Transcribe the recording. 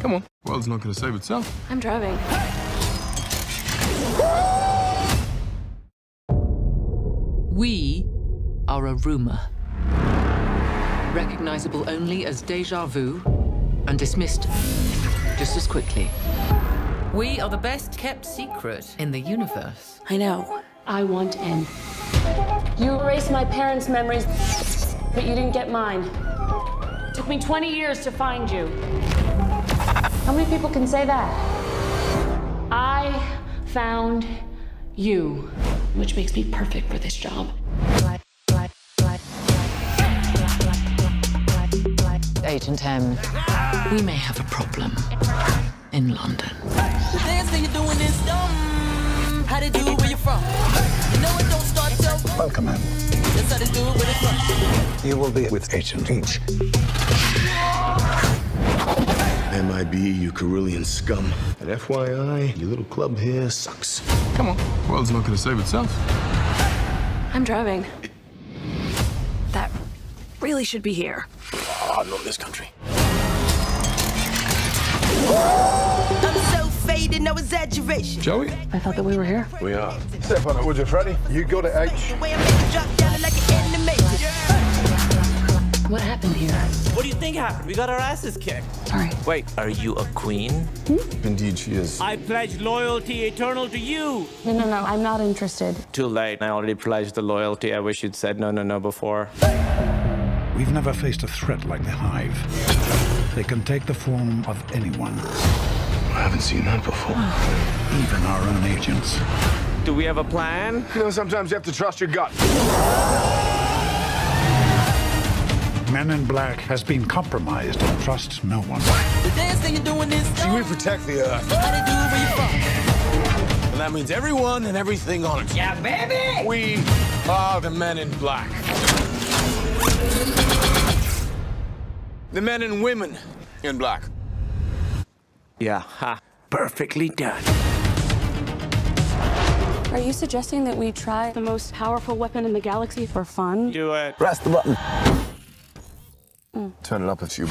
Come on. World's not going to save itself. I'm driving. We are a rumor. Recognizable only as deja vu and dismissed just as quickly. We are the best kept secret in the universe. I know. I want in. You erased my parents' memories, but you didn't get mine. It took me 20 years to find you. How many people can say that? I found you, which makes me perfect for this job. Agent M, we may have a problem in London. The dance that you're doing is dumb. How they do it where you from? You know it don't start till. Welcome, man. That's how they do it where they from. You will be with Agent H. MIB, you Carillion scum. And FYI, your little club here sucks. Come on. World's not going to save itself. I'm driving. That really should be here. Oh, not this country. I'm so faded, no exaggeration. Joey? I thought that we were here. We are. Step on it, would you, Freddy? You go to H. What happened here? What do you think happened? We got our asses kicked. Sorry. Wait, are you a queen? Hmm? Indeed, she is. I pledge loyalty eternal to you. No, no, no. I'm not interested. Too late. I already pledged the loyalty. I wish you'd said no, no, no before. We've never faced a threat like the Hive. They can take the form of anyone, I haven't seen that before. even our own agents. Do we have a plan? You know, sometimes you have to trust your gut. Men in Black has been compromised. Trust no one. The dance that you're doing is dumb. We protect the Earth. How they do it where you from? And that means everyone and everything on it. Yeah, baby! We are the men in black. The men and women in black. Yeah, ha. Perfectly done. Are you suggesting that we try the most powerful weapon in the galaxy for fun? Do it. Press the button. Mm. Turn it up a few.